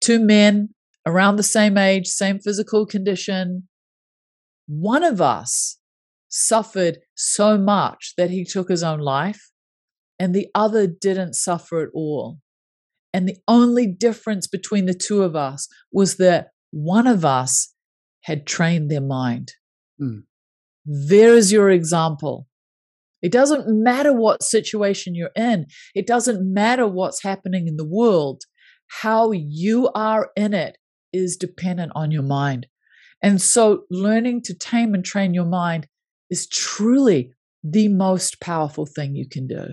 two men around the same age, same physical condition. One of us suffered so much that he took his own life, and the other didn't suffer at all. And the only difference between the two of us was that one of us had trained their mind. Mm. There is your example. It doesn't matter what situation you're in, it doesn't matter what's happening in the world. How you are in it is dependent on your mind. And so, learning to tame and train your mind is truly the most powerful thing you can do.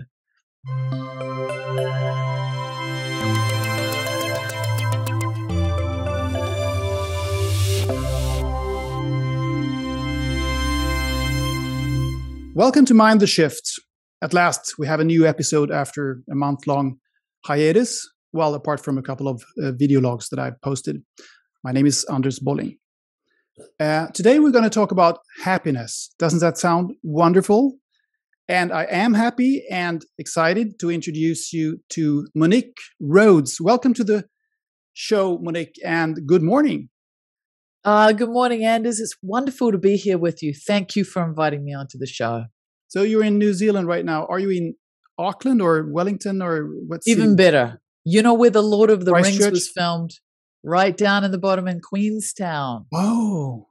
Welcome to Mind the Shift. At last, we have a new episode after a month long hiatus, well, apart from a couple of uh, video logs that I've posted. My name is Anders Bolling. Uh, today, we're going to talk about happiness. Doesn't that sound wonderful? And I am happy and excited to introduce you to Monique Rhodes. Welcome to the show, Monique, and good morning. Uh, good morning, Anders. It's wonderful to be here with you. Thank you for inviting me onto the show. So you're in New Zealand right now. Are you in Auckland or Wellington or what's even better? You know where the Lord of the Rings was filmed? Right down in the bottom in Queenstown. Oh,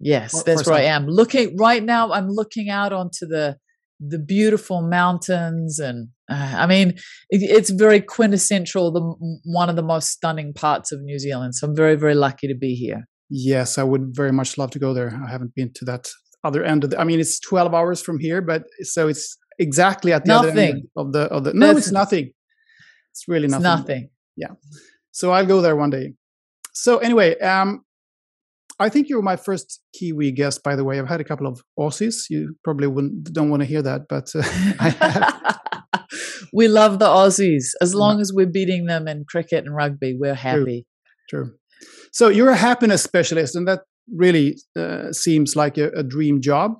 yes, that's where I am. Looking right now, I'm looking out onto the the beautiful mountains and uh, i mean it, it's very quintessential the one of the most stunning parts of new zealand so i'm very very lucky to be here Yes, I would very much love to go there. I haven't been to that other end of the. I mean, it's twelve hours from here, but so it's exactly at the nothing. other end of the of the. No, That's, it's nothing. It's really nothing. It's nothing. Yeah. So I'll go there one day. So anyway, um, I think you're my first Kiwi guest. By the way, I've had a couple of Aussies. You probably wouldn't don't want to hear that, but uh, I have. we love the Aussies. As long yeah. as we're beating them in cricket and rugby, we're happy. True. True. So you're a happiness specialist, and that really uh, seems like a, a, dream job.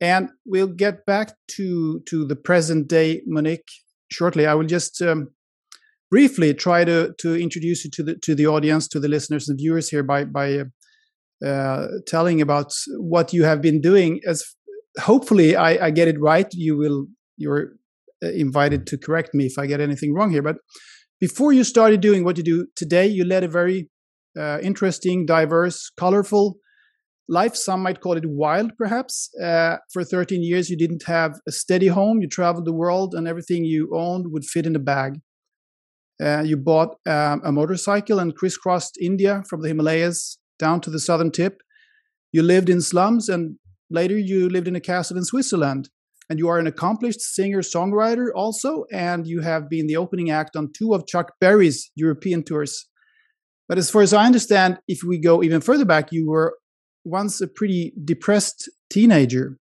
And we'll get back to to the present day, Monique, shortly. I will just um, briefly try to to introduce you to the to the audience, to the listeners and viewers here by by uh, telling about what you have been doing. As hopefully I, I get it right, you will you're uh, invited to correct me if I get anything wrong here. But before you started doing what you do today, you led a very uh, interesting, diverse, colorful life. Some might call it wild, perhaps. Uh, for 13 years, you didn't have a steady home. You traveled the world, and everything you owned would fit in a bag. Uh, you bought um, a motorcycle and crisscrossed India from the Himalayas down to the southern tip. You lived in slums, and later you lived in a castle in Switzerland. And you are an accomplished singer songwriter also, and you have been the opening act on two of Chuck Berry's European tours. But as far as I understand, if we go even further back, you were once a pretty depressed teenager.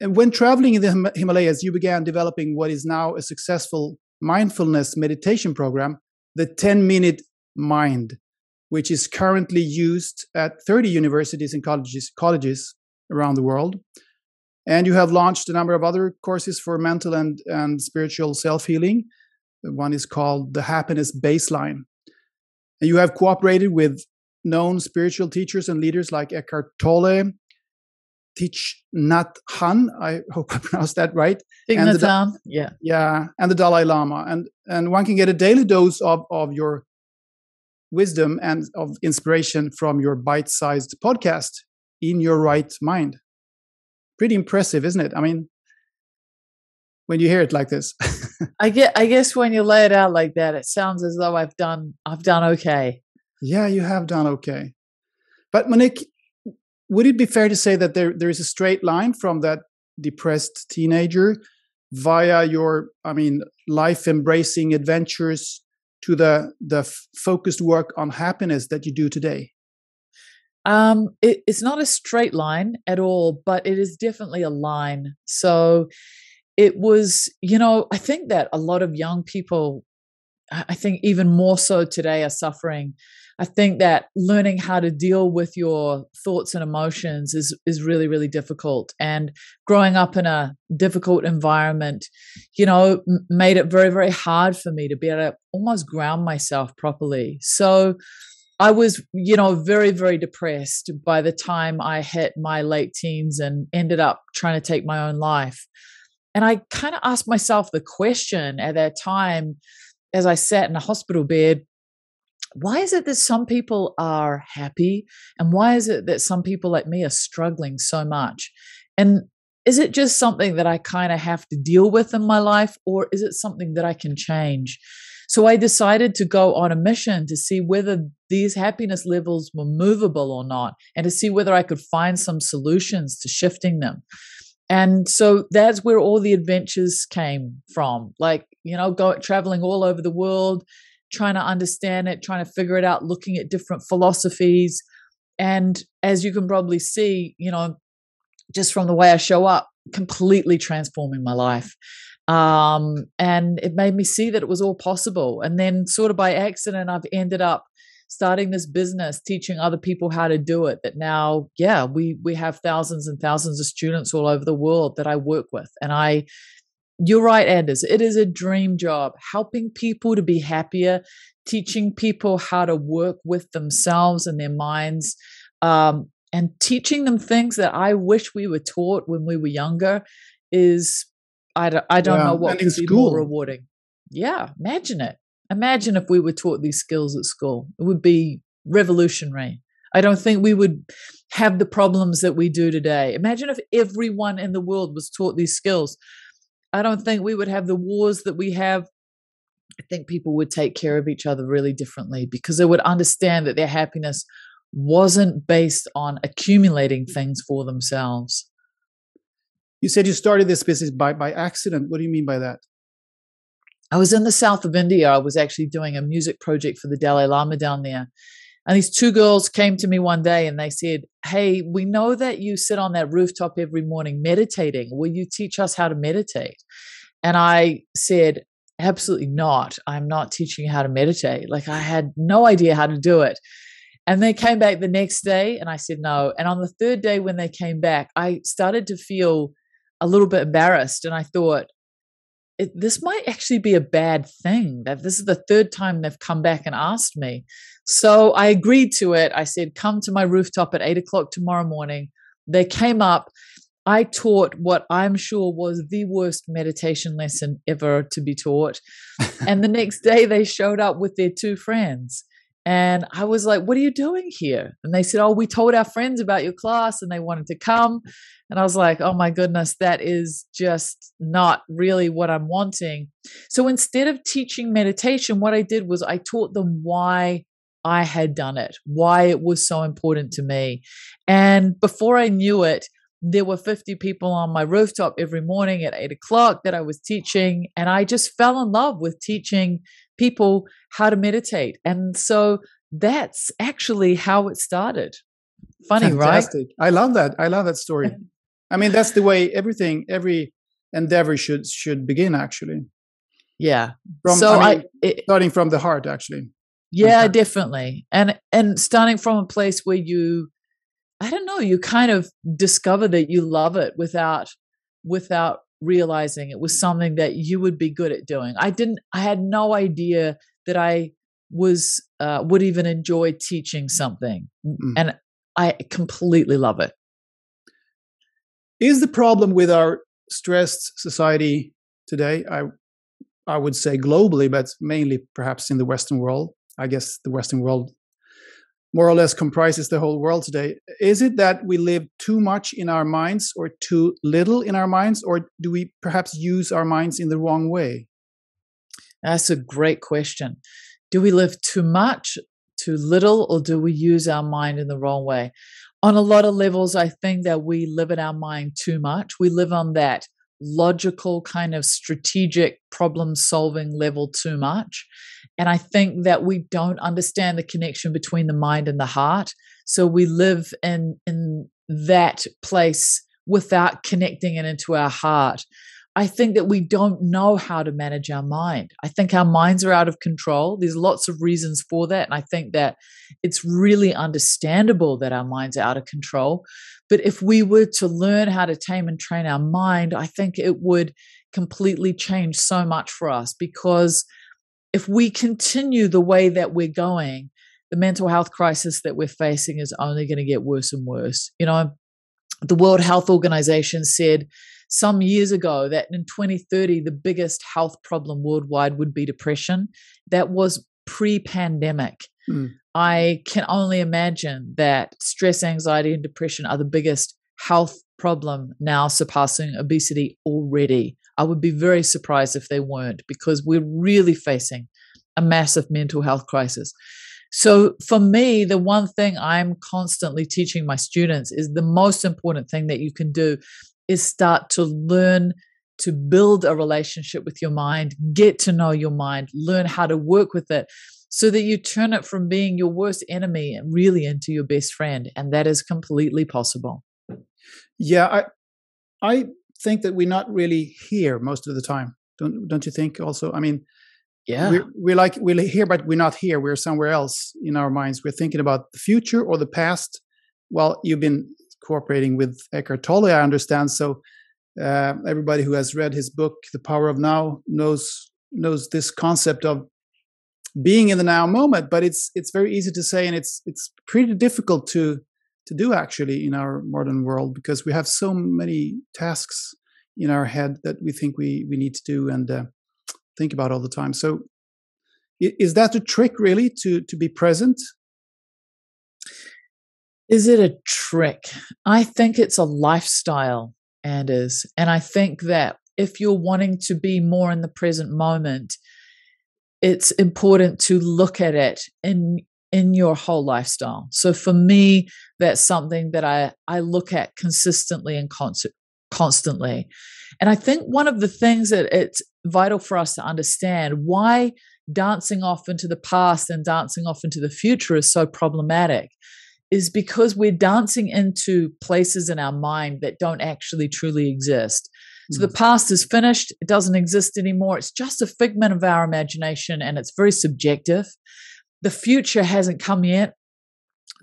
And when traveling in the Himalayas, you began developing what is now a successful mindfulness meditation program, the 10 minute mind, which is currently used at 30 universities and colleges, colleges around the world. And you have launched a number of other courses for mental and, and spiritual self healing. One is called the Happiness Baseline. And you have cooperated with known spiritual teachers and leaders like Eckhart Tolle, Thich Nhat Hanh, I hope I pronounced that right. and the, yeah. Yeah, and the Dalai Lama. And, and one can get a daily dose of, of your wisdom and of inspiration from your bite sized podcast, In Your Right Mind. Pretty impressive, isn't it? I mean, when you hear it like this. I get I guess when you lay it out like that, it sounds as though I've done I've done okay. Yeah, you have done okay. But Monique, would it be fair to say that there there is a straight line from that depressed teenager via your I mean life embracing adventures to the the focused work on happiness that you do today? Um, it, it's not a straight line at all, but it is definitely a line. So it was, you know, I think that a lot of young people, I think even more so today, are suffering. I think that learning how to deal with your thoughts and emotions is is really really difficult and growing up in a difficult environment you know m- made it very very hard for me to be able to almost ground myself properly so I was, you know, very, very depressed by the time I hit my late teens and ended up trying to take my own life. And I kind of asked myself the question at that time as I sat in a hospital bed why is it that some people are happy and why is it that some people like me are struggling so much? And is it just something that i kind of have to deal with in my life or is it something that i can change? So i decided to go on a mission to see whether these happiness levels were movable or not and to see whether i could find some solutions to shifting them. And so that's where all the adventures came from like you know go traveling all over the world trying to understand it, trying to figure it out, looking at different philosophies. And as you can probably see, you know, just from the way I show up, completely transforming my life. Um, and it made me see that it was all possible. And then, sort of by accident, I've ended up starting this business teaching other people how to do it that now yeah we we have thousands and thousands of students all over the world that i work with and i you're right, Anders. It is a dream job helping people to be happier, teaching people how to work with themselves and their minds, um, and teaching them things that I wish we were taught when we were younger is, I don't, I don't yeah, know what could be more rewarding. Yeah, imagine it. Imagine if we were taught these skills at school. It would be revolutionary. I don't think we would have the problems that we do today. Imagine if everyone in the world was taught these skills. I don't think we would have the wars that we have. I think people would take care of each other really differently because they would understand that their happiness wasn't based on accumulating things for themselves. You said you started this business by, by accident. What do you mean by that? I was in the south of India. I was actually doing a music project for the Dalai Lama down there. And these two girls came to me one day and they said, Hey, we know that you sit on that rooftop every morning meditating. Will you teach us how to meditate? And I said, Absolutely not. I'm not teaching you how to meditate. Like I had no idea how to do it. And they came back the next day and I said no. And on the third day, when they came back, I started to feel a little bit embarrassed. And I thought, it, this might actually be a bad thing that this is the third time they've come back and asked me. So I agreed to it. I said, come to my rooftop at eight o'clock tomorrow morning. They came up. I taught what I'm sure was the worst meditation lesson ever to be taught. and the next day they showed up with their two friends. And I was like, What are you doing here? And they said, Oh, we told our friends about your class and they wanted to come. And I was like, oh my goodness, that is just not really what I'm wanting. So instead of teaching meditation, what I did was I taught them why I had done it, why it was so important to me. And before I knew it, there were 50 people on my rooftop every morning at eight o'clock that I was teaching. And I just fell in love with teaching people how to meditate. And so that's actually how it started. Funny, Fantastic. right? I love that. I love that story. I mean, that's the way everything, every endeavor should should begin. Actually, yeah. From so I, mean, I it, starting from the heart, actually. Yeah, definitely, and and starting from a place where you, I don't know, you kind of discover that you love it without without realizing it was something that you would be good at doing. I didn't. I had no idea that I was uh, would even enjoy teaching something, mm. and I completely love it is the problem with our stressed society today i i would say globally but mainly perhaps in the western world i guess the western world more or less comprises the whole world today is it that we live too much in our minds or too little in our minds or do we perhaps use our minds in the wrong way that's a great question do we live too much too little or do we use our mind in the wrong way on a lot of levels, I think that we live in our mind too much. We live on that logical kind of strategic problem solving level too much. And I think that we don't understand the connection between the mind and the heart. So we live in, in that place without connecting it into our heart. I think that we don't know how to manage our mind. I think our minds are out of control. There's lots of reasons for that. And I think that it's really understandable that our minds are out of control. But if we were to learn how to tame and train our mind, I think it would completely change so much for us because if we continue the way that we're going, the mental health crisis that we're facing is only going to get worse and worse. You know, the World Health Organization said some years ago that in 2030, the biggest health problem worldwide would be depression. That was pre pandemic. Mm. I can only imagine that stress, anxiety, and depression are the biggest health problem now, surpassing obesity already. I would be very surprised if they weren't because we're really facing a massive mental health crisis. So, for me, the one thing I'm constantly teaching my students is the most important thing that you can do is start to learn to build a relationship with your mind, get to know your mind, learn how to work with it so that you turn it from being your worst enemy and really into your best friend. And that is completely possible. Yeah, I, I think that we're not really here most of the time. Don't, don't you think also? I mean, yeah we're, we're like we're here but we're not here we're somewhere else in our minds we're thinking about the future or the past well you've been cooperating with eckhart tolle i understand so uh, everybody who has read his book the power of now knows knows this concept of being in the now moment but it's it's very easy to say and it's it's pretty difficult to to do actually in our modern world because we have so many tasks in our head that we think we we need to do and uh, think about all the time. So, is that a trick really to to be present? Is it a trick? I think it's a lifestyle, Anders, and I think that if you're wanting to be more in the present moment, it's important to look at it in in your whole lifestyle. So for me, that's something that I I look at consistently and constantly. And I think one of the things that it's vital for us to understand why dancing off into the past and dancing off into the future is so problematic is because we're dancing into places in our mind that don't actually truly exist. So the mm. past is finished, it doesn't exist anymore. It's just a figment of our imagination and it's very subjective. The future hasn't come yet.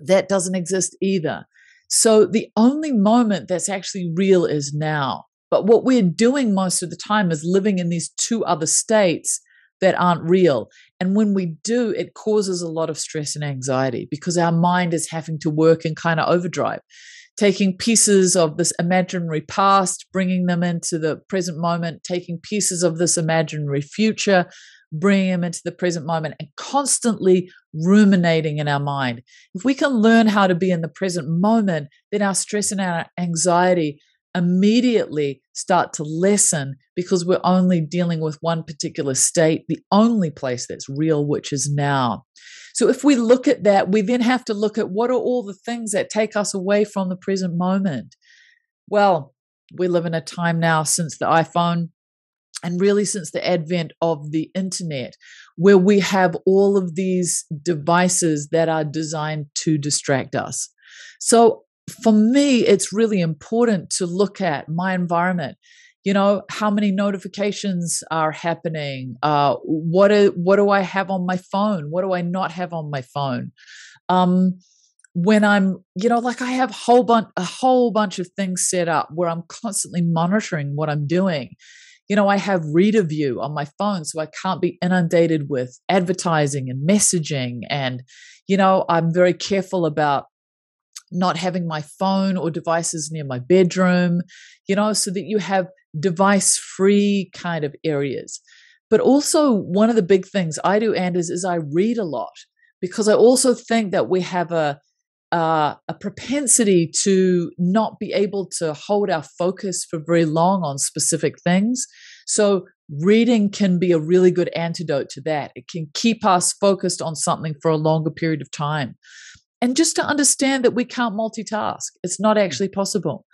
That doesn't exist either. So the only moment that's actually real is now. But what we're doing most of the time is living in these two other states that aren't real. And when we do, it causes a lot of stress and anxiety because our mind is having to work in kind of overdrive, taking pieces of this imaginary past, bringing them into the present moment, taking pieces of this imaginary future, bringing them into the present moment, and constantly ruminating in our mind. If we can learn how to be in the present moment, then our stress and our anxiety immediately start to lessen because we're only dealing with one particular state, the only place that's real, which is now. So if we look at that, we then have to look at what are all the things that take us away from the present moment. Well, we live in a time now since the iPhone and really since the advent of the internet, where we have all of these devices that are designed to distract us. So for me, it's really important to look at my environment. You know, how many notifications are happening? Uh, what, are, what do I have on my phone? What do I not have on my phone? Um, when I'm, you know, like I have whole a whole bunch of things set up where I'm constantly monitoring what I'm doing. You know, I have Reader View on my phone, so I can't be inundated with advertising and messaging. And, you know, I'm very careful about not having my phone or devices near my bedroom, you know, so that you have device free kind of areas. But also, one of the big things I do, Anders, is I read a lot because I also think that we have a uh, a propensity to not be able to hold our focus for very long on specific things. So, reading can be a really good antidote to that. It can keep us focused on something for a longer period of time and just to understand that we can't multitask. It's not mm. actually possible.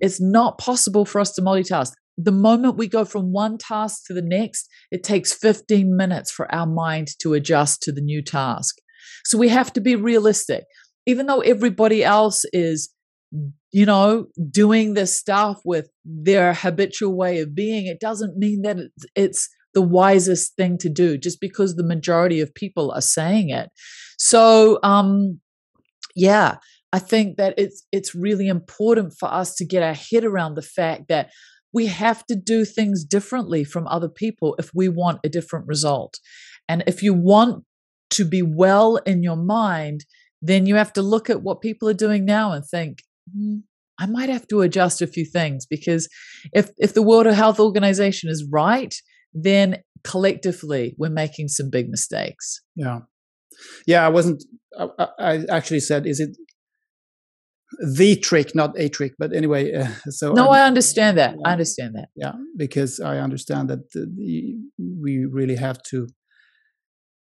It's not possible for us to multitask. The moment we go from one task to the next, it takes 15 minutes for our mind to adjust to the new task. So we have to be realistic. Even though everybody else is you know, doing this stuff with their habitual way of being, it doesn't mean that it's, the wisest thing to do just because the majority of people are saying it. So, um, yeah, I think that it's it's really important for us to get our head around the fact that we have to do things differently from other people if we want a different result. And if you want to be well in your mind, then you have to look at what people are doing now and think, mm, I might have to adjust a few things because if if the World Health Organization is right, then collectively we're making some big mistakes. Yeah, yeah. I wasn't. I, I actually said, is it the trick, not a trick. But anyway, uh, so no, I understand that. I understand that. Yeah, because I understand that the, the, we really have to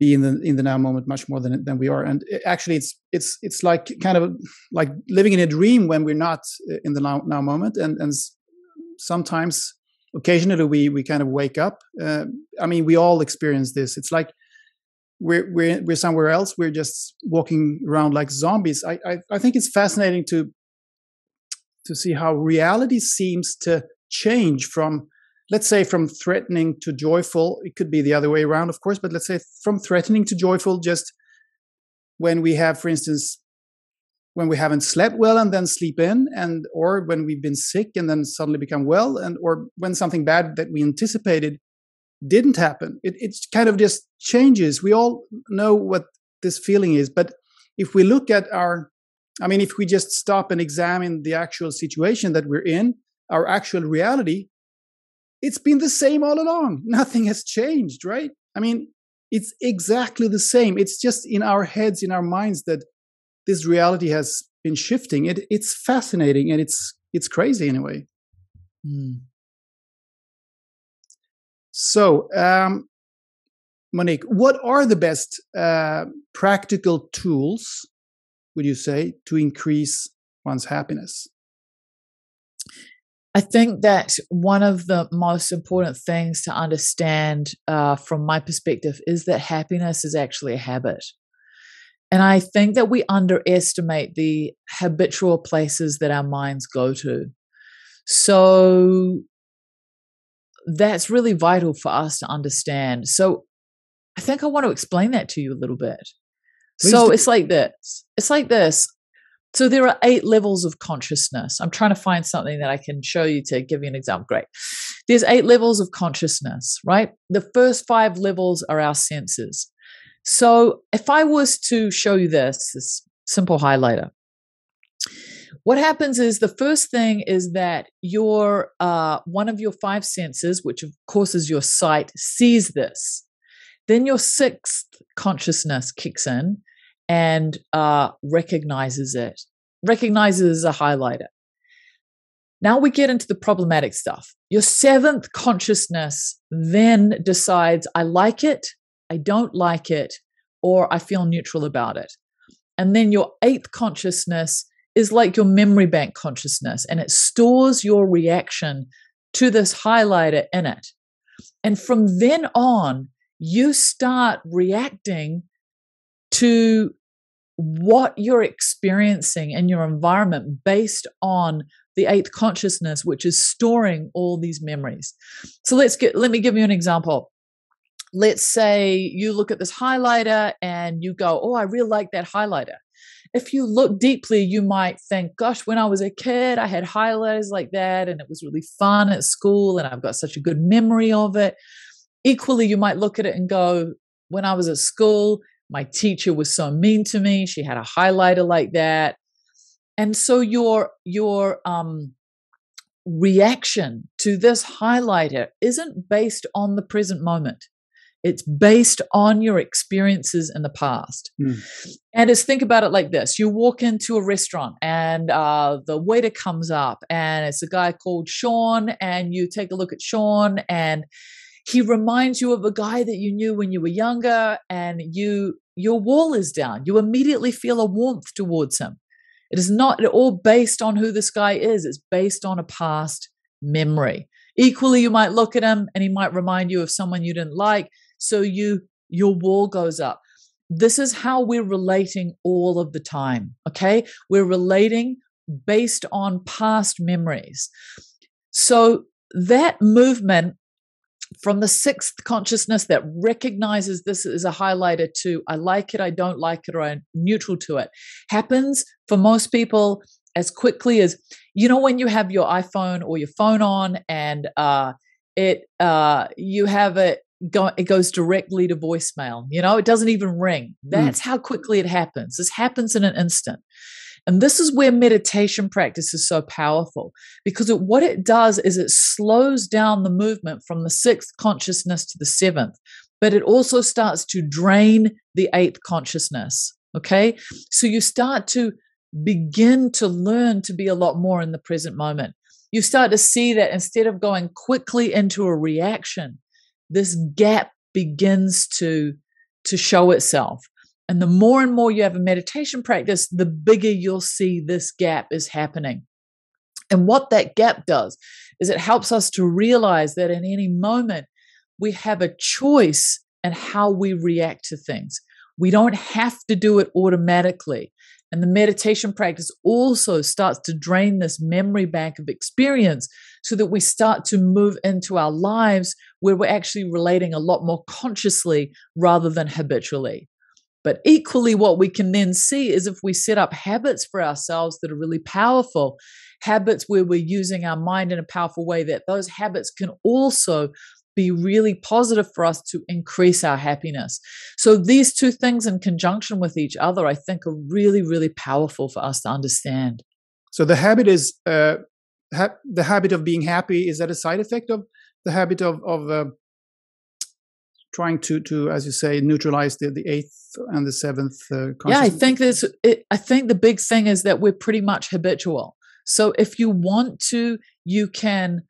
be in the in the now moment much more than than we are. And it, actually, it's it's it's like kind of like living in a dream when we're not uh, in the now now moment. And and sometimes, occasionally, we we kind of wake up. Uh, I mean, we all experience this. It's like we're we're we're somewhere else. We're just walking around like zombies. I I, I think it's fascinating to to see how reality seems to change from let's say from threatening to joyful it could be the other way around of course but let's say from threatening to joyful just when we have for instance when we haven't slept well and then sleep in and or when we've been sick and then suddenly become well and or when something bad that we anticipated didn't happen. It it's kind of just changes. We all know what this feeling is, but if we look at our, I mean, if we just stop and examine the actual situation that we're in, our actual reality, it's been the same all along. Nothing has changed, right? I mean, it's exactly the same. It's just in our heads, in our minds, that this reality has been shifting. It, it's fascinating and it's it's crazy in a way. Mm. So, um, Monique, what are the best uh, practical tools, would you say, to increase one's happiness? I think that one of the most important things to understand uh, from my perspective is that happiness is actually a habit. And I think that we underestimate the habitual places that our minds go to. So, that's really vital for us to understand. So I think I want to explain that to you a little bit. Please so do. it's like this. It's like this. So there are eight levels of consciousness. I'm trying to find something that I can show you to give you an example. Great. There's eight levels of consciousness, right? The first five levels are our senses. So if I was to show you this, this simple highlighter, what happens is the first thing is that your uh, one of your five senses, which of course is your sight, sees this. Then your sixth consciousness kicks in and uh, recognizes it, recognizes a highlighter. Now we get into the problematic stuff. Your seventh consciousness then decides, I like it, I don't like it, or I feel neutral about it. And then your eighth consciousness is like your memory bank consciousness and it stores your reaction to this highlighter in it. And from then on, you start reacting to what you're experiencing in your environment based on the eighth consciousness which is storing all these memories. So let's get let me give you an example. Let's say you look at this highlighter and you go oh i really like that highlighter. If you look deeply, you might think, gosh, when I was a kid, I had highlighters like that and it was really fun at school and I've got such a good memory of it. Equally, you might look at it and go, when I was at school, my teacher was so mean to me. She had a highlighter like that. And so your your um reaction to this highlighter isn't based on the present moment. It's based on your experiences in the past. Mm. And just think about it like this you walk into a restaurant and uh, the waiter comes up and it's a guy called Sean, and you take a look at Sean and he reminds you of a guy that you knew when you were younger and you your wall is down you immediately feel a warmth towards him it is not at all based on who this guy is it's based on a past memory equally you might look at him and he might remind you of someone you didn't like so you your wall goes up. This is how we're relating all of the time. Okay. We're relating based on past memories. So that movement from the sixth consciousness that recognizes this as a highlighter to I like it, I don't like it, or I'm neutral to it happens for most people as quickly as you know when you have your iPhone or your phone on and uh, it uh, you have it go, it goes directly to voicemail. You know, it doesn't even ring. Hmm. That's mm. how quickly it happens. This happens in an instant. And this is where meditation practice is so powerful because it, what it does is it slows down the movement from the sixth consciousness to the seventh, but it also starts to drain the eighth consciousness. Okay. So you start to begin to learn to be a lot more in the present moment. You start to see that instead of going quickly into a reaction, this gap begins to, to show itself. And the more and more you have a meditation practice, the bigger you'll see this gap is happening. And what that gap does is it helps us to realize that in any moment we have a choice in how we react to things. We don't have to do it automatically. And the meditation practice also starts to drain this memory bank of experience so that we start to move into our lives where we're actually relating a lot more consciously rather than habitually. But equally, what we can then see is if we set up habits for ourselves that are really powerful, habits where we're using our mind in a powerful way, that those habits can also be really positive for us to increase our happiness. So, these two things in conjunction with each other, I think, are really, really powerful for us to understand. So, the habit is uh, ha- the habit of being happy. Is that a side effect of the habit of, of uh, trying to, to, as you say, neutralize the, the eighth and the seventh? Uh, yeah, I think this. It, I think the big thing is that we're pretty much habitual. So, if you want to, you can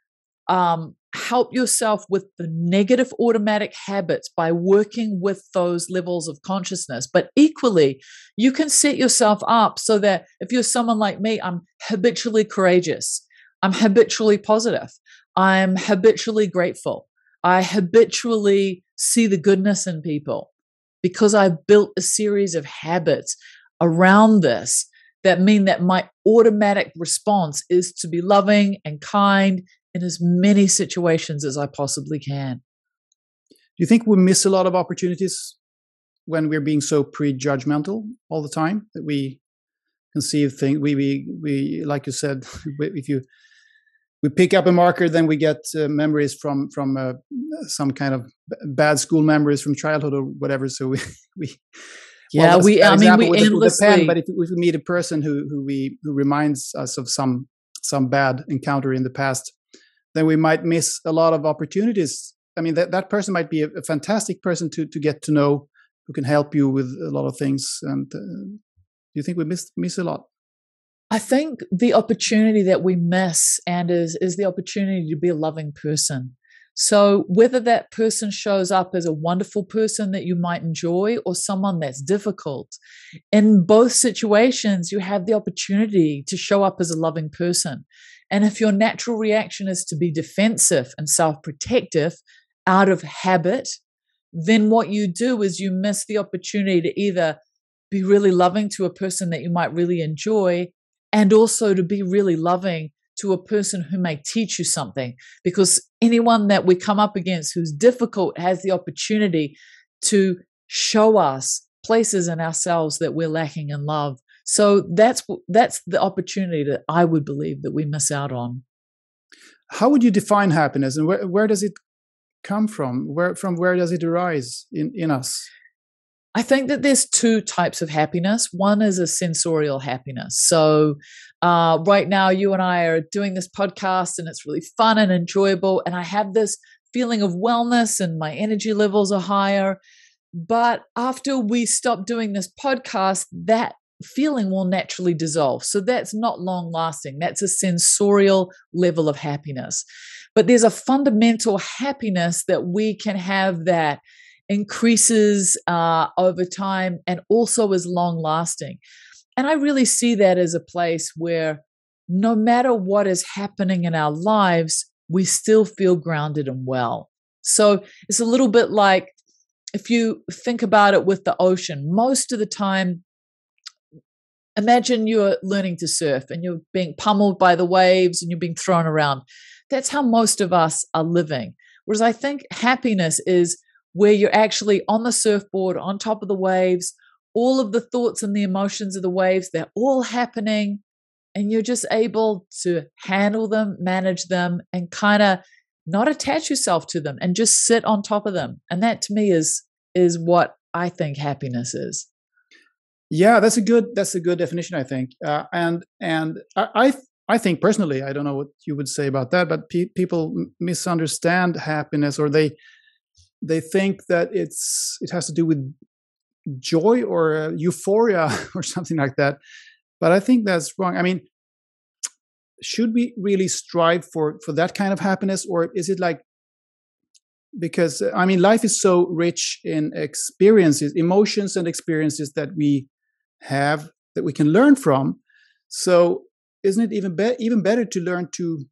um, help yourself with the negative automatic habits by working with those levels of consciousness. But equally, you can set yourself up so that if you're someone like me, I'm habitually courageous, I'm habitually positive, I'm habitually grateful, I habitually see the goodness in people because I've built a series of habits around this that mean that my automatic response is to be loving and kind in as many situations as I possibly can. Do you think we miss a lot of opportunities when we're being so prejudgmental all the time that we conceive things? We, we, we, like you said, if you we pick up a marker, then we get uh, memories from from uh, some kind of bad school memories from childhood or whatever. So we we yeah well, we I mean we with endlessly. The pen, but if, if we meet a person who who we who reminds us of some some bad encounter in the past, then we might miss a lot of opportunities. I mean, that, that person might be a, a fantastic person to, to get to know who can help you with a lot of things. And uh, do you think we miss, miss a lot? I think the opportunity that we miss and is is the opportunity to be a loving person. So whether that person shows up as a wonderful person that you might enjoy or someone that's difficult, in both situations you have the opportunity to show up as a loving person. And if your natural reaction is to be defensive and self protective out of habit, then what you do is you miss the opportunity to either be really loving to a person that you might really enjoy and also to be really loving to a person who may teach you something. Because anyone that we come up against who's difficult has the opportunity to show us places in ourselves that we're lacking in love so that's that's the opportunity that I would believe that we miss out on. How would you define happiness, and where where does it come from? Where from where does it arise in in us? I think that there's two types of happiness. One is a sensorial happiness. So, uh, right now, you and I are doing this podcast, and it's really fun and enjoyable. And I have this feeling of wellness, and my energy levels are higher. But after we stop doing this podcast, that feeling will naturally dissolve. So that's not long lasting. That's a sensorial level of happiness. But there's a fundamental happiness that we can have that increases uh, over time and also is long lasting. And I really see that as a place where no matter what is happening in our lives, we still feel grounded and well. So it's a little bit like if you think about it with the ocean, most of the time imagine you're learning to surf and you're being pummeled by the waves and you're being thrown around. That's how most of us are living. Whereas I think happiness is where you're actually on the surfboard, on top of the waves, all of the thoughts and the emotions of the waves, they're all happening. And you're just able to handle them, manage them, and kind of not attach yourself to them and just sit on top of them. And that to me is is what I think happiness is. Yeah, that's a good that's a good definition, I think. Uh, and and I, I I think personally, I don't know what you would say about that, but pe- people misunderstand happiness, or they they think that it's it has to do with joy or uh, euphoria or something like that. But I think that's wrong. I mean, should we really strive for for that kind of happiness, or is it like because I mean, life is so rich in experiences, emotions, and experiences that we have that we can learn from. So isn't it even be- even better to learn to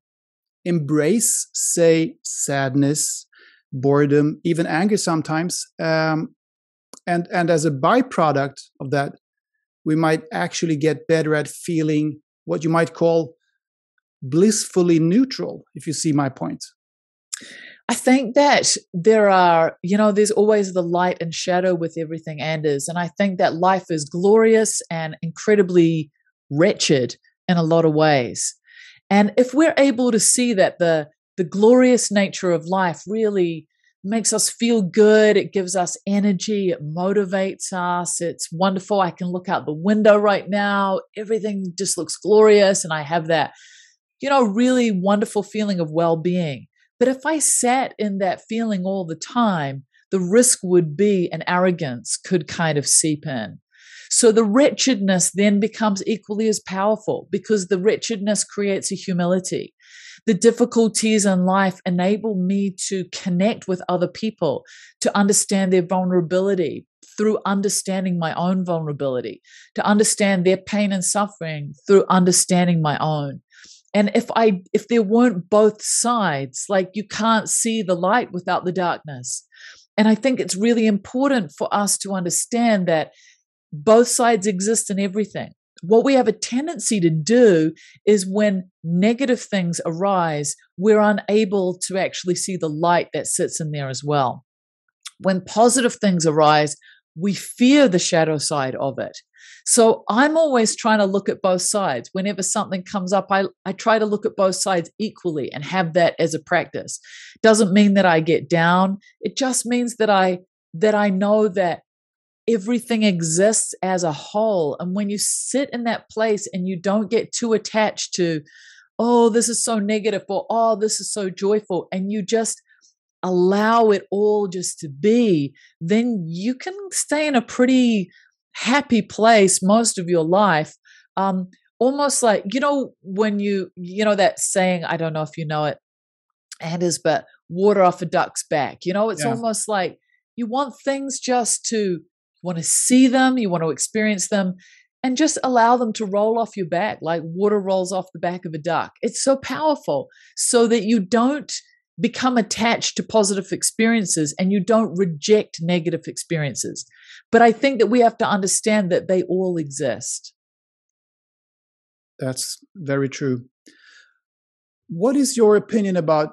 embrace, say, sadness, boredom, even anger sometimes, um, and and as a byproduct of that, we might actually get better at feeling what you might call blissfully neutral. If you see my point. I think that there are, you know, there's always the light and shadow with everything, Anders. And I think that life is glorious and incredibly wretched in a lot of ways. And if we're able to see that the the glorious nature of life really makes us feel good, it gives us energy, it motivates us, it's wonderful. I can look out the window right now, everything just looks glorious and I have that you know really wonderful feeling of well-being. But if I sat in that feeling all the time, the risk would be an arrogance could kind of seep in. So the wretchedness then becomes equally as powerful because the wretchedness creates a humility. The difficulties in life enable me to connect with other people, to understand their vulnerability through understanding my own vulnerability, to understand their pain and suffering through understanding my own. And if I if there weren't both sides, like you can't see the light without the darkness. And I think it's really important for us to understand that both sides exist in everything. What we have a tendency to do is when negative things arise, we're unable to actually see the light that sits in there as well. When positive things arise, we fear the shadow side of it. So I'm always trying to look at both sides. Whenever something comes up, I, I try to look at both sides equally and have that as a practice. Doesn't mean that I get down. It just means that I that I know that everything exists as a whole. And when you sit in that place and you don't get too attached to, oh, this is so negative or oh, this is so joyful, and you just allow it all just to be, then you can stay in a pretty happy place most of your life. Um, almost like, you know, when you, you know, that saying, I don't know if you know it, Anders, but water off a duck's back. You know, it's yeah. almost like you want things just to want to see them, you want to experience them, and just allow them to roll off your back like water rolls off the back of a duck. It's so powerful so that you don't become attached to positive experiences and you don't reject negative experiences. But I think that we have to understand that they all exist. That's very true. What is your opinion about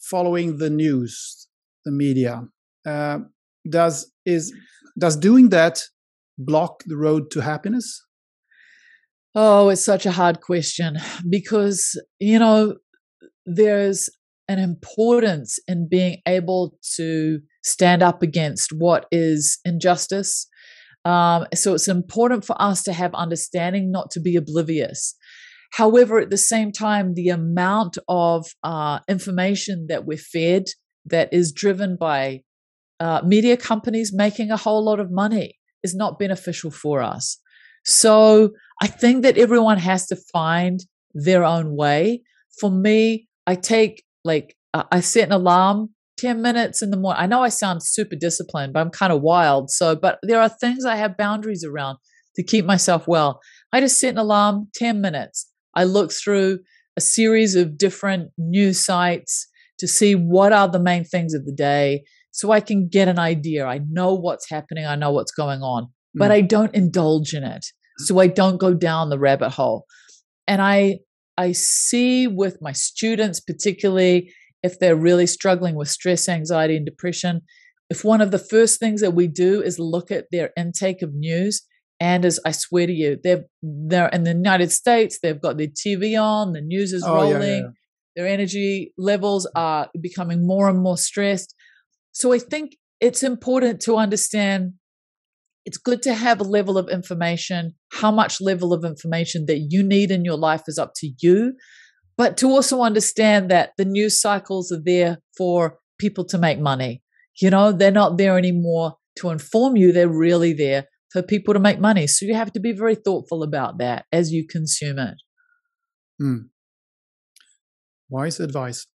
following the news, the media? Uh, does is does doing that block the road to happiness? Oh, it's such a hard question because, you know, there's an importance in being able to stand up against what is injustice. Um, so it's important for us to have understanding, not to be oblivious. However, at the same time, the amount of uh, information that we're fed that is driven by uh, media companies making a whole lot of money is not beneficial for us. So I think that everyone has to find their own way. For me, I take like uh, I set an alarm 10 minutes in the morning. I know I sound super disciplined, but I'm kind of wild. So, but there are things I have boundaries around to keep myself well. I just set an alarm 10 minutes. I look through a series of different news sites to see what are the main things of the day so I can get an idea. I know what's happening, I know what's going on, but mm. I don't indulge in it. so I don't go down the rabbit hole. And I I see with my students particularly if they're really struggling with stress, anxiety and depression, if one of the first things that we do is look at their intake of news and as I swear to you, they're they're in the United States, they've got their TV on, the news is oh, rolling, yeah, yeah. their energy levels are becoming more and more stressed. So I think it's important to understand it's good to have a level of information. How much level of information that you need in your life is up to you. But to also understand that the news cycles are there for people to make money. You know, they're not there anymore to inform you, they're really there for people to make money. So you have to be very thoughtful about that as you consume it. Hmm. Wise advice.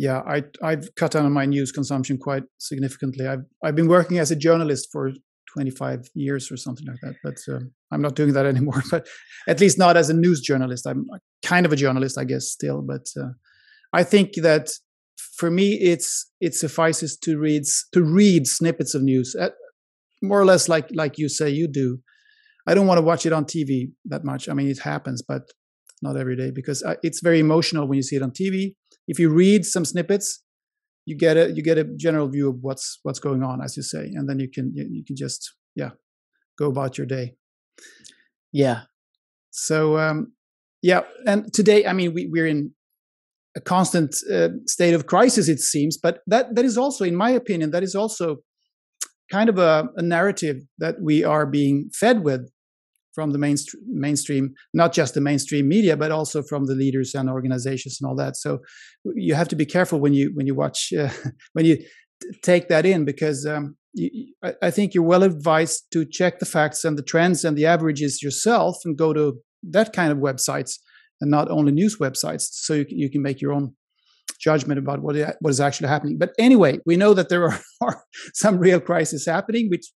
Yeah, I I've cut down on my news consumption quite significantly. I've I've been working as a journalist for 25 years or something like that. But uh, I'm not doing that anymore. But at least not as a news journalist. I'm kind of a journalist, I guess, still. But uh, I think that for me, it's it suffices to read to read snippets of news, uh, more or less like like you say you do. I don't want to watch it on TV that much. I mean, it happens, but not every day because uh, it's very emotional when you see it on TV. If you read some snippets, you get a you get a general view of what's what's going on as you say and then you can you, can just yeah go about your day. Yeah. So um yeah and today i mean we, we're in a constant uh, state of crisis it seems but that that is also in my opinion that is also kind of a, a narrative that we are being fed with from the mainstream, mainstream, not just the mainstream media, but also from the leaders and organizations and all that. So you have to be careful when you when you watch uh, when you take that in because um, you, I think you're well advised to check the facts and the trends and the averages yourself and go to that kind of websites and not only news websites, so you can, you can make your own judgment about what what is actually happening. But anyway, we know that there are, are some real crises happening, which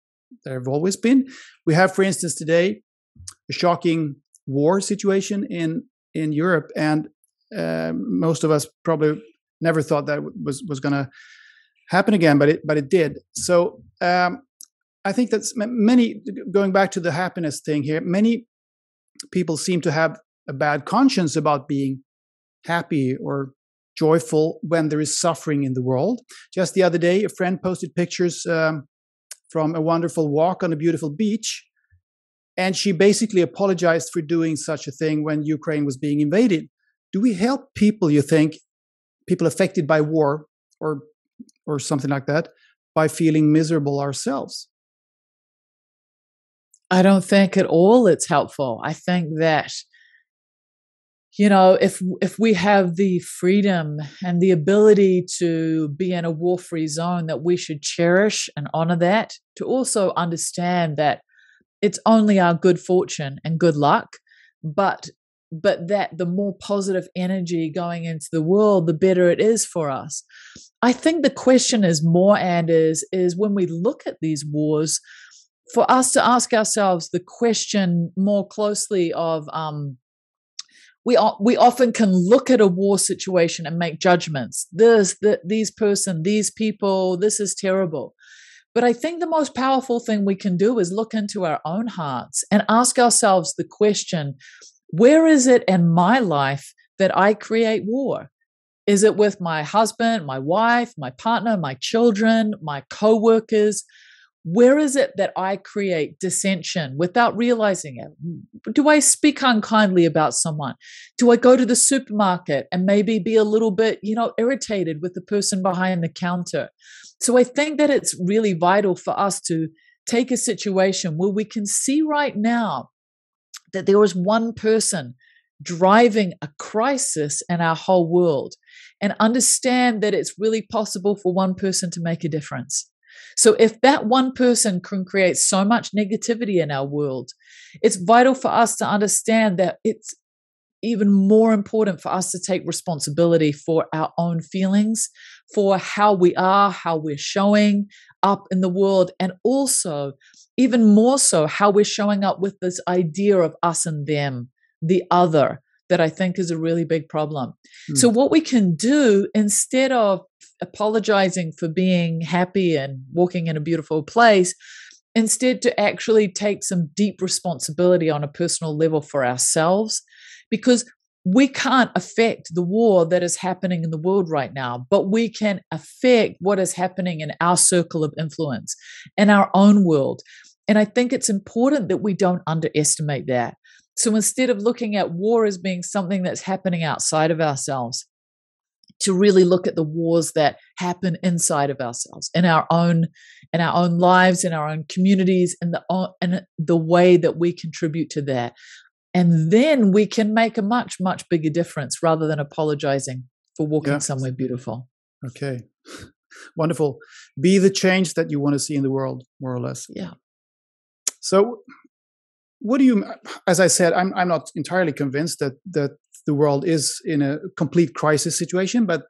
there have always been. We have, for instance, today shocking war situation in in Europe, and uh, most of us probably never thought that was was going to happen again, but it but it did. So um, I think that's many going back to the happiness thing here. Many people seem to have a bad conscience about being happy or joyful when there is suffering in the world. Just the other day, a friend posted pictures um, from a wonderful walk on a beautiful beach, and she basically apologized for doing such a thing when Ukraine was being invaded. Do we help people, you think, people affected by war or or something like that, by feeling miserable ourselves? I don't think at all it's helpful. I think that you know if if we have the freedom and the ability to be in a war free zone that we should cherish and honor that to also understand that it's only our good fortune and good luck but but that the more positive energy going into the world the better it is for us. I think the question is more and is is when we look at these wars for us to ask ourselves the question more closely of um we we often can look at a war situation and make judgments. This that these person these people this is terrible but I think the most powerful thing we can do is look into our own hearts and ask ourselves the question where is it in my life that I create war? Is it with my husband, my wife, my partner, my children, my coworkers? Where is it that I create dissension without realizing it? Do I speak unkindly about someone? Do I go to the supermarket and maybe be a little bit, you know, irritated with the person behind the counter? So I think that it's really vital for us to take a situation where we can see right now that there is one person driving a crisis in our whole world and understand that it's really possible for one person to make a difference. So, if that one person can create so much negativity in our world, it's vital for us to understand that it's even more important for us to take responsibility for our own feelings, for how we are, how we're showing up in the world, and also, even more so, how we're showing up with this idea of us and them, the other, that I think is a really big problem. Mm. So, what we can do instead of apologizing for being happy and walking in a beautiful place instead to actually take some deep responsibility on a personal level for ourselves because we can't affect the war that is happening in the world right now, but we can affect what is happening in our circle of influence, in our own world. And I think it's important that we don't underestimate that. So instead of looking at war as being something that's happening outside of ourselves, to really look at the wars that happen inside of ourselves in our own in our own lives in our own communities and the and the way that we contribute to that. And then we can make a much much bigger difference rather than apologizing for walking yeah. somewhere beautiful. Okay. Wonderful. Be the change that you want to see in the world more or less. Yeah. So what do you as i said i'm i'm not entirely convinced that that the world is in a complete crisis situation, but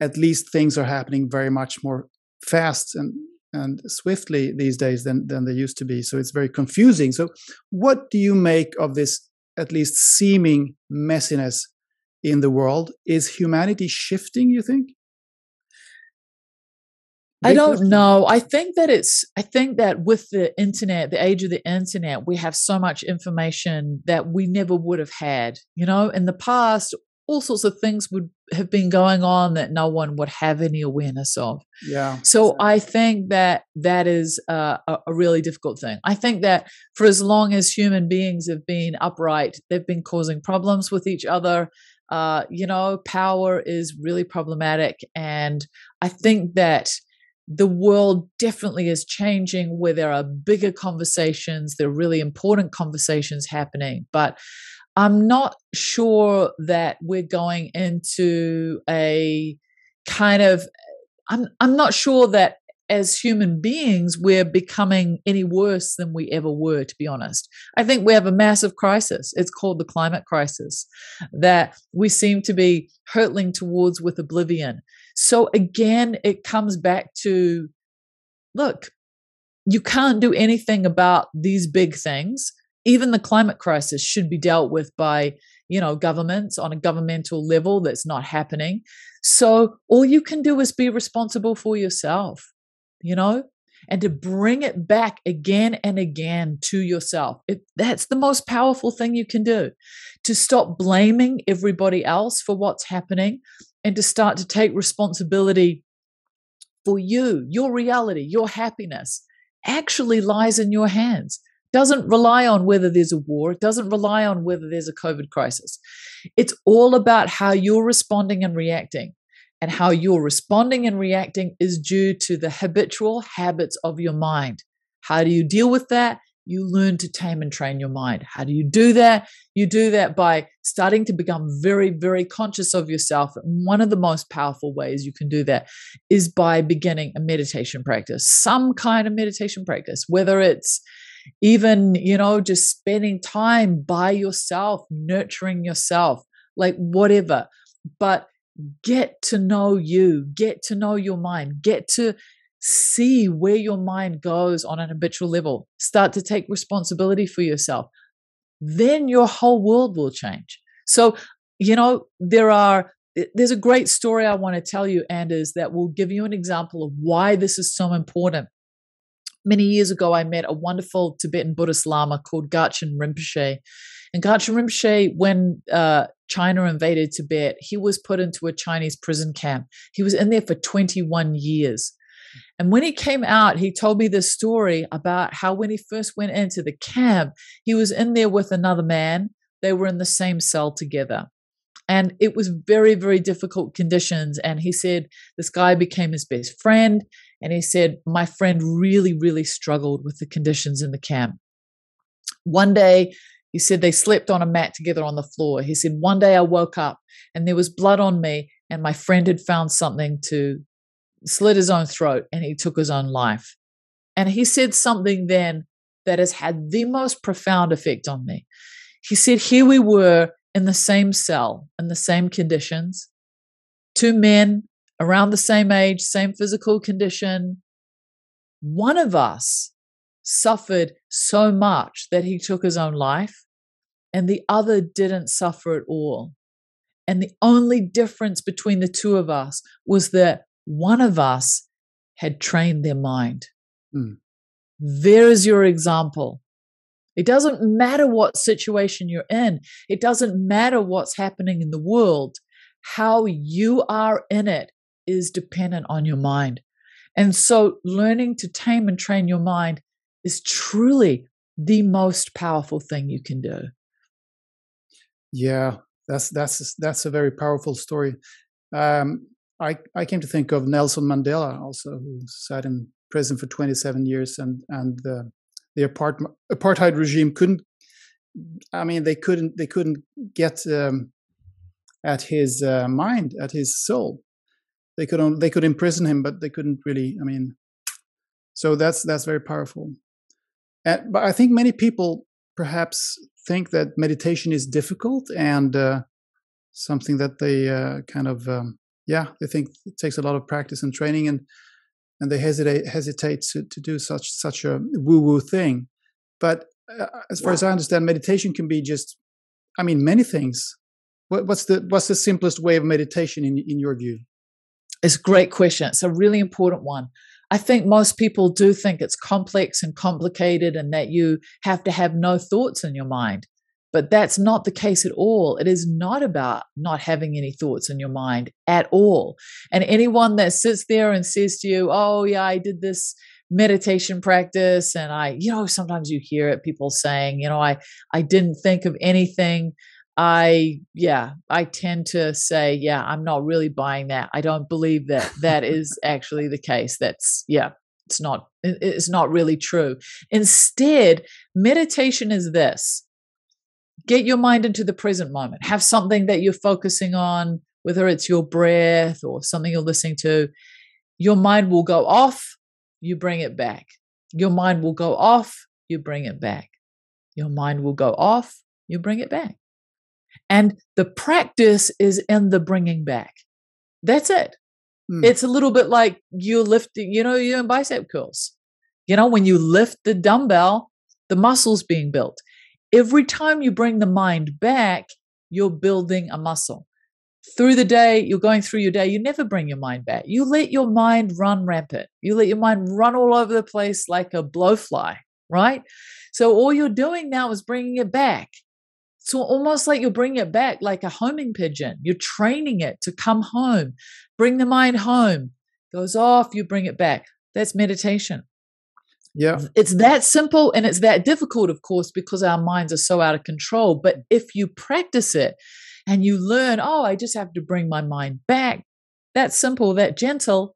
at least things are happening very much more fast and and swiftly these days than than they used to be. So it's very confusing. So what do you make of this at least seeming messiness in the world? Is humanity shifting, you think? I don't know. I think that it's, I think that with the internet, the age of the internet, we have so much information that we never would have had. You know, in the past, all sorts of things would have been going on that no one would have any awareness of. Yeah. So I think that that is a, a, really difficult thing. I think that for as long as human beings have been upright, they've been causing problems with each other. Uh, you know, power is really problematic. And I think that the world definitely is changing where there are bigger conversations, there are really important conversations happening. But I'm not sure that we're going into a kind of I'm I'm not sure that as human beings we're becoming any worse than we ever were to be honest. I think we have a massive crisis. It's called the climate crisis that we seem to be hurtling towards with oblivion. So again, it comes back to look, you can't do anything about these big things. Even the climate crisis should be dealt with by, you know, governments on a governmental level that's not happening. So all you can do is be responsible for yourself, you know, and to bring it back again and again to yourself. It, that's the most powerful thing you can do. To stop blaming everybody else for what's happening and to start to take responsibility for you, your reality, your happiness actually lies in your hands. Doesn't rely on whether there's a war, it doesn't rely on whether there's a COVID crisis. It's all about how you're responding and reacting. And how you're responding and reacting is due to the habitual habits of your mind. How do you deal with that? You learn to tame and train your mind. How do you do that? You do that by starting to become very, very conscious of yourself. One of the most powerful ways you can do that is by beginning a meditation practice, some kind of meditation practice, whether it's even, you know, just spending time by yourself, nurturing yourself, like whatever. But get to know you, get to know your mind, get to see where your mind goes on an habitual level, start to take responsibility for yourself, then your whole world will change. So, you know, there are there's a great story I want to tell you, Anders, that will give you an example of why this is so important. Many years ago, I met a wonderful Tibetan Buddhist Lama called Gachin Rinpoche. And Gachin Rinpoche, when uh, China invaded Tibet, he was put into a Chinese prison camp. He was in there for 21 years. And when he came out, he told me this story about how when he first went into the camp, he was in there with another man. They were in the same cell together. And it was very, very difficult conditions. And he said this guy became his best friend. And he said, My friend really, really struggled with the conditions in the camp. One day, he said they slept on a mat together on the floor. He said, One day I woke up and there was blood on me, and my friend had found something to slit his own throat and he took his own life. And he said something then that has had the most profound effect on me. He said, Here we were in the same cell, in the same conditions, two men around the same age, same physical condition. One of us suffered so much that he took his own life, and the other didn't suffer at all. And the only difference between the two of us was that one of us had trained their mind. Mm. There's your example. It doesn't matter what situation you're in, it doesn't matter what's happening in the world. How you are in it is dependent on your mind. And so, learning to tame and train your mind is truly the most powerful thing you can do. Yeah, that's that's that's a very powerful story. Um, I I came to think of Nelson Mandela also, who sat in prison for 27 years, and and the the apart, apartheid regime couldn't. I mean, they couldn't they couldn't get um, at his uh, mind, at his soul. They could on, they could imprison him, but they couldn't really. I mean, so that's that's very powerful. And, but I think many people perhaps think that meditation is difficult and uh, something that they uh, kind of um, yeah they think it takes a lot of practice and training and and they hesitate hesitate to, to do such such a woo woo thing. But uh, as far as I understand, meditation can be just I mean many things. What, what's the what's the simplest way of meditation in in your view? It's a great question. It's a really important one. I think most people do think it's complex and complicated and that you have to have no thoughts in your mind. But that's not the case at all. It is not about not having any thoughts in your mind at all. And anyone that sits there and says to you, Oh, yeah, I did this meditation practice and I, you know, sometimes you hear it, people saying, you know, I, I didn't think of anything. I, yeah, I tend to say, yeah, I'm not really buying that. I don't believe that that is actually the case. That's, yeah, it's not, it's not really true. Instead, meditation is this get your mind into the present moment. Have something that you're focusing on, whether it's your breath or something you're listening to. Your mind will go off, you bring it back. Your mind will go off, you bring it back. Your mind will go off, you bring it back. And the practice is in the bringing back. That's it. Hmm. It's a little bit like you lifting, you know, you're in bicep curls. You know, when you lift the dumbbell, the muscle's being built. Every time you bring the mind back, you're building a muscle. Through the day, you're going through your day, you never bring your mind back. You let your mind run rampant. You let your mind run all over the place like a blowfly, right? So all you're doing now is bringing it back. So almost like you're bringing it back like a homing pigeon. You're training it to come home. Bring the mind home. Goes off, you bring it back. That's meditation. Yeah. It's that simple and it's that difficult, of course, because our minds are so out of control. But if you practice it and you learn, oh, I just have to bring my mind back, that simple, that gentle,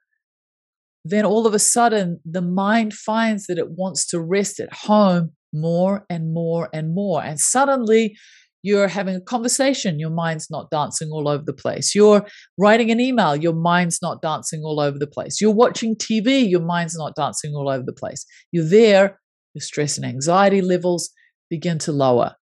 then all of a sudden the mind finds that it wants to rest at home more and more and more. And suddenly you're having a conversation, your mind's not dancing all over the place. You're writing an email, your mind's not dancing all over the place. You're watching TV, your mind's not dancing all over the place. You're there, your stress and anxiety levels begin to lower.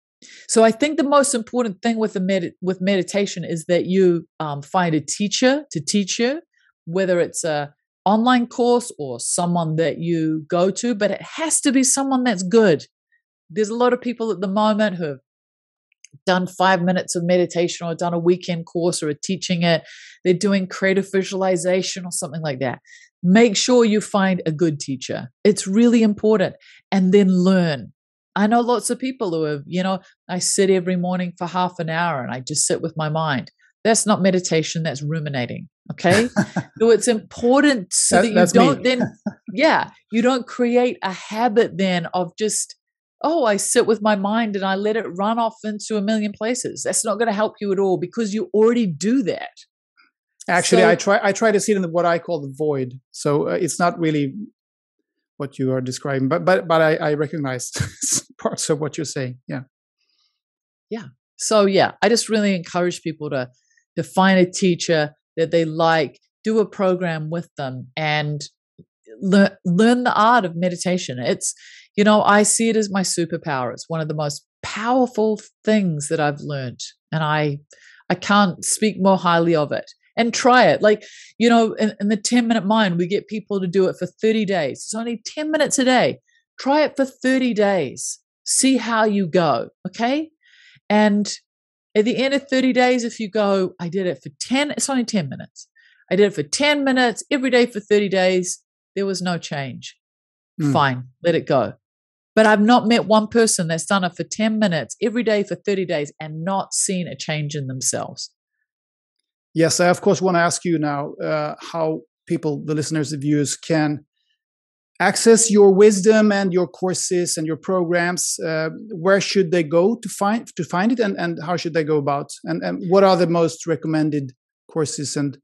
So I think the most important thing with the med- with meditation is that you um, find a teacher to teach you, whether it's a online course or someone that you go to, but it has to be someone that's good. There's a lot of people at the moment who have done five minutes of meditation or done a weekend course or are teaching it, they're doing creative visualization or something like that. Make sure you find a good teacher. It's really important. And then learn. I know lots of people who have, you know, I sit every morning for half an hour and I just sit with my mind. That's not meditation, that's ruminating. Okay. so it's important so that, that you don't then, yeah, you don't create a habit then of just oh, I sit with my mind and I let it run off into a million places. That's not going to help you at all because you already do that. Actually, so, I try I try to see it in the, what I call the void. So uh, it's not really what you are describing, but but but I, I recognize parts of what you're saying. Yeah, yeah. So yeah, I just really encourage people to to find a teacher that they like, do a program with them, and learn learn the art of meditation. It's you know, I see it as my superpower. It's one of the most powerful things that I've learned. And I I can't speak more highly of it. And try it. Like, you know, in, in the 10 minute mind, we get people to do it for 30 days. It's only 10 minutes a day. Try it for 30 days. See how you go. Okay. And at the end of 30 days, if you go, I did it for 10, it's only 10 minutes. I did it for 10 minutes every day for 30 days. There was no change. mm. fine, let it go. But I've not met one person that's done it for 10 minutes every day for 30 days and not seen a change in themselves. Yes, I of course want to ask you now uh, how people, the listeners, the viewers, can access your wisdom and your courses and your programs. Uh, where should they go to find to find it, and, and how should they go about? And, and what are the most recommended courses and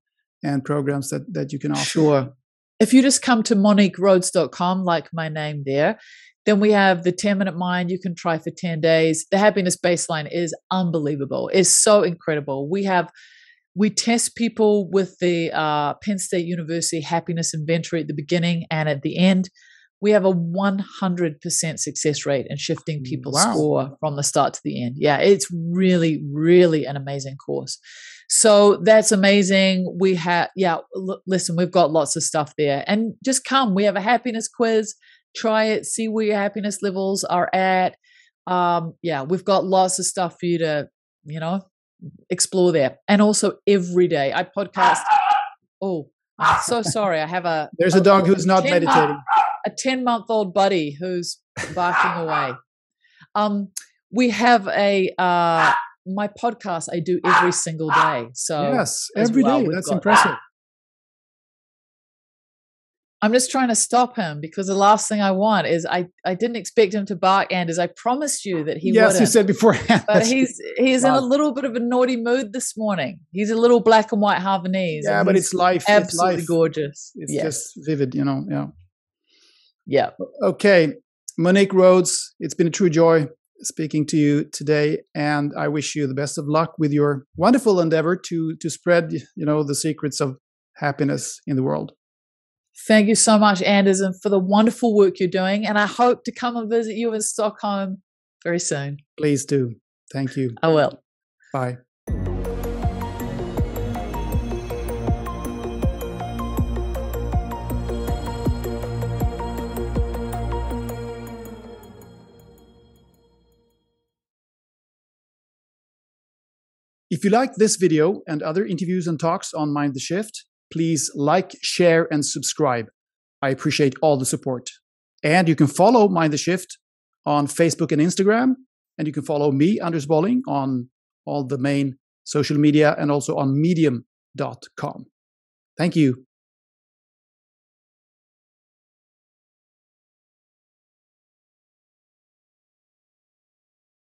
and programs that that you can offer? Sure. If you just come to moniquerhodes.com, like my name there, then we have the 10 minute mind you can try for 10 days. The happiness baseline is unbelievable. It's so incredible. We have we test people with the uh, Penn State University happiness inventory at the beginning and at the end. We have a 100% success rate in shifting people's wow. score from the start to the end. Yeah, it's really, really an amazing course. So that's amazing. We have, yeah, l- listen, we've got lots of stuff there. And just come. We have a happiness quiz try it, see where your happiness levels are at. Um, yeah, we've got lots of stuff for you to, you know, explore there. And also every day I podcast. Oh, I'm so sorry. I have a there's a, a dog who's not meditating. Month, a 10 month old buddy who's barking away. Um, we have a uh my podcast I do every single day. So yes, every well, day. That's impressive. That. I'm just trying to stop him because the last thing I want is I, I didn't expect him to bark, Anders. I promised you that he yes, wouldn't. you said beforehand. But he's he's wow. in a little bit of a naughty mood this morning. He's a little black and white Havanese. Yeah, but it's life. Absolutely it's life. gorgeous. It's yes. just vivid, you know. Yeah. Yeah. Okay, Monique Rhodes, it's been a true joy speaking to you today, and I wish you the best of luck with your wonderful endeavor to to spread, you know, the secrets of happiness in the world. Thank you so much, Anderson, for the wonderful work you're doing. And I hope to come and visit you in Stockholm very soon. Please do. Thank you. I will. Bye. If you like this video and other interviews and talks on Mind the Shift, please like, share, and subscribe. I appreciate all the support. And you can follow Mind the Shift on Facebook and Instagram. And you can follow me, Anders Bolling, on all the main social media and also on medium.com. Thank you.